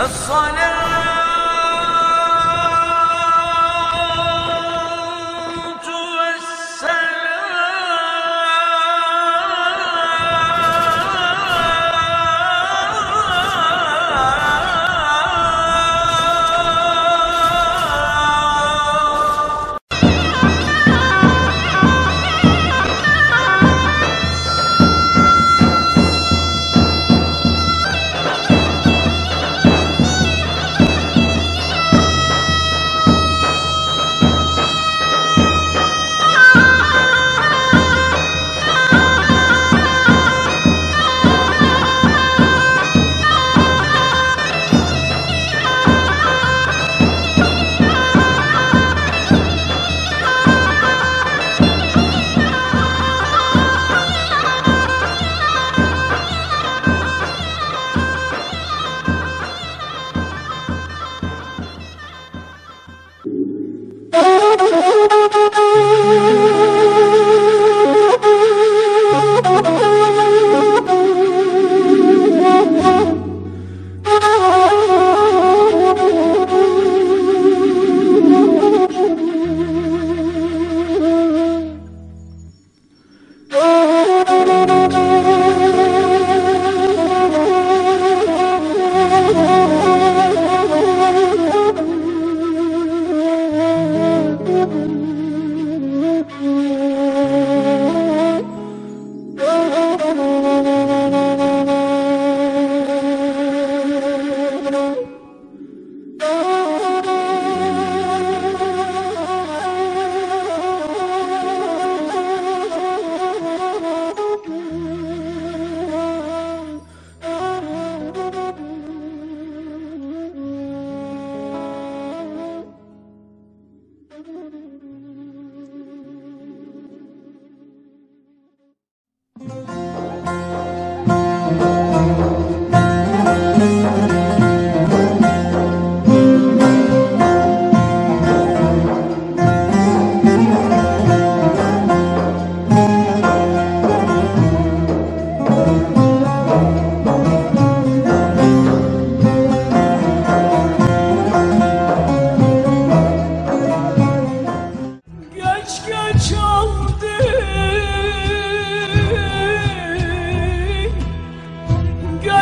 الصلاة. ハハハハ! Mm-hmm.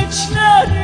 içler